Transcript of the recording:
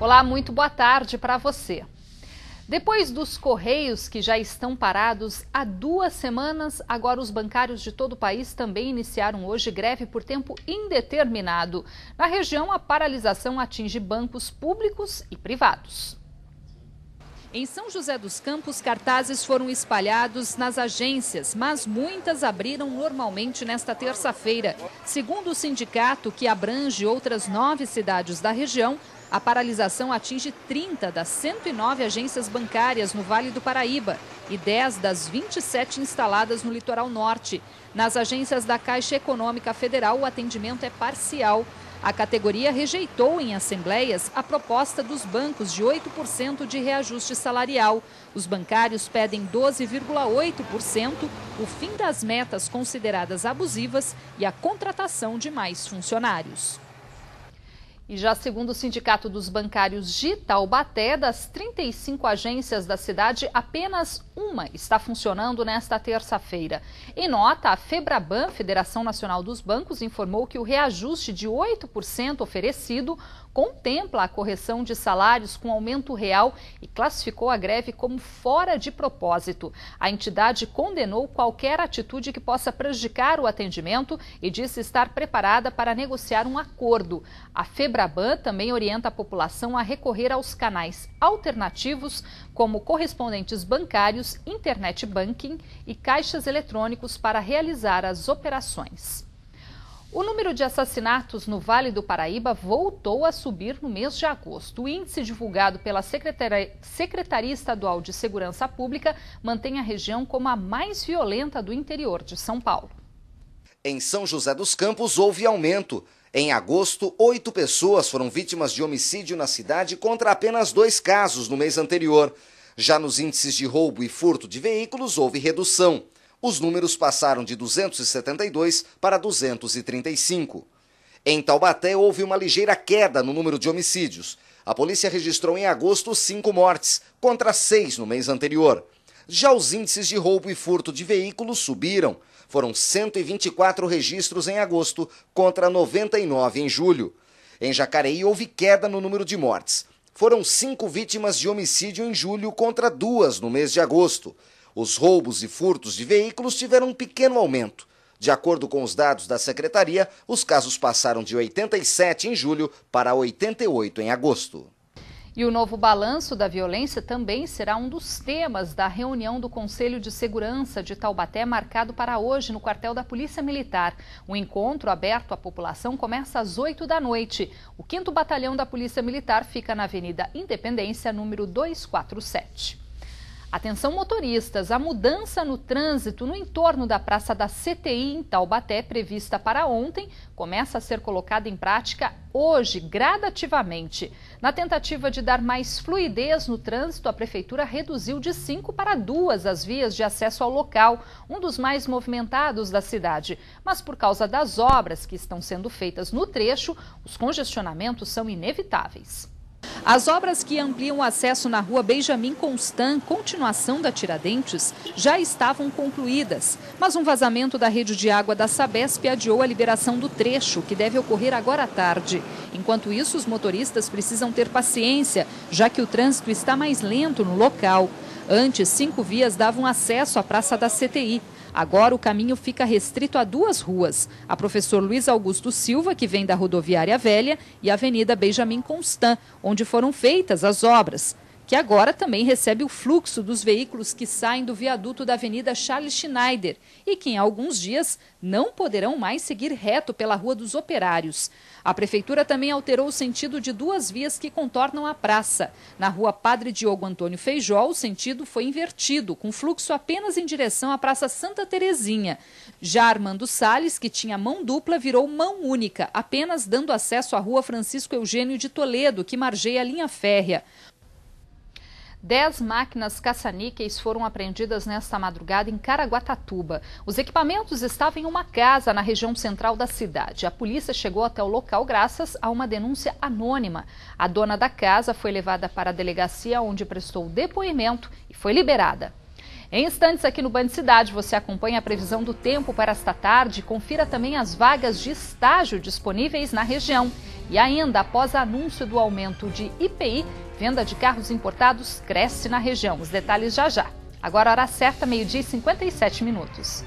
Olá, muito boa tarde para você. Depois dos Correios, que já estão parados há duas semanas, agora os bancários de todo o país também iniciaram hoje greve por tempo indeterminado. Na região, a paralisação atinge bancos públicos e privados. Em São José dos Campos, cartazes foram espalhados nas agências, mas muitas abriram normalmente nesta terça-feira. Segundo o sindicato, que abrange outras nove cidades da região, a paralisação atinge 30 das 109 agências bancárias no Vale do Paraíba e 10 das 27 instaladas no litoral norte. Nas agências da Caixa Econômica Federal, o atendimento é parcial. A categoria rejeitou em assembleias a proposta dos bancos de 8% de reajuste salarial. Os bancários pedem 12,8%, o fim das metas consideradas abusivas e a contratação de mais funcionários. E já segundo o Sindicato dos Bancários de Taubaté, das 35 agências da cidade, apenas uma está funcionando nesta terça-feira. Em nota, a Febraban, Federação Nacional dos Bancos, informou que o reajuste de 8% oferecido contempla a correção de salários com aumento real e classificou a greve como fora de propósito. A entidade condenou qualquer atitude que possa prejudicar o atendimento e disse estar preparada para negociar um acordo. A Febraban também orienta a população a recorrer aos canais alternativos, como correspondentes bancários, internet banking e caixas eletrônicos para realizar as operações. O número de assassinatos no Vale do Paraíba voltou a subir no mês de agosto. O índice divulgado pela Secretaria, Secretaria, Estadual de Segurança Pública mantém a região como a mais violenta do interior de São Paulo. Em São José dos Campos houve aumento. Em agosto, oito pessoas foram vítimas de homicídio na cidade contra apenas dois casos no mês anterior. Já nos índices de roubo e furto de veículos houve redução os números passaram de 272 para 235. Em Taubaté, houve uma ligeira queda no número de homicídios. A polícia registrou em agosto cinco mortes, contra seis no mês anterior. Já os índices de roubo e furto de veículos subiram. Foram 124 registros em agosto, contra 99 em julho. Em Jacareí, houve queda no número de mortes. Foram cinco vítimas de homicídio em julho, contra duas no mês de agosto. Os roubos e furtos de veículos tiveram um pequeno aumento. De acordo com os dados da secretaria, os casos passaram de 87 em julho para 88 em agosto. E o novo balanço da violência também será um dos temas da reunião do Conselho de Segurança de Taubaté, marcado para hoje no quartel da Polícia Militar. O encontro aberto à população começa às 8 da noite. O 5 Batalhão da Polícia Militar fica na Avenida Independência, número 247. Atenção motoristas, a mudança no trânsito no entorno da Praça da CTI em Taubaté, prevista para ontem, começa a ser colocada em prática hoje, gradativamente. Na tentativa de dar mais fluidez no trânsito, a Prefeitura reduziu de cinco para duas as vias de acesso ao local, um dos mais movimentados da cidade. Mas por causa das obras que estão sendo feitas no trecho, os congestionamentos são inevitáveis. As obras que ampliam o acesso na rua Benjamin Constant, continuação da Tiradentes, já estavam concluídas, mas um vazamento da rede de água da Sabesp adiou a liberação do trecho, que deve ocorrer agora à tarde. Enquanto isso, os motoristas precisam ter paciência, já que o trânsito está mais lento no local. Antes, cinco vias davam acesso à Praça da CTI. Agora o caminho fica restrito a duas ruas: a Professor Luiz Augusto Silva, que vem da Rodoviária Velha, e a Avenida Benjamin Constant, onde foram feitas as obras que agora também recebe o fluxo dos veículos que saem do viaduto da Avenida Charles Schneider e que em alguns dias não poderão mais seguir reto pela Rua dos Operários. A Prefeitura também alterou o sentido de duas vias que contornam a praça. Na Rua Padre Diogo Antônio Feijó, o sentido foi invertido, com fluxo apenas em direção à Praça Santa Terezinha. Já Armando Salles, que tinha mão dupla, virou mão única, apenas dando acesso à Rua Francisco Eugênio de Toledo, que margeia a linha férrea. Dez máquinas caça-níqueis foram apreendidas nesta madrugada em Caraguatatuba. Os equipamentos estavam em uma casa na região central da cidade. A polícia chegou até o local graças a uma denúncia anônima. A dona da casa foi levada para a delegacia, onde prestou depoimento e foi liberada. Em instantes aqui no Band Cidade, você acompanha a previsão do tempo para esta tarde, confira também as vagas de estágio disponíveis na região. E ainda, após anúncio do aumento de IPI, venda de carros importados cresce na região. Os detalhes já já. Agora, hora certa, meio-dia e 57 minutos.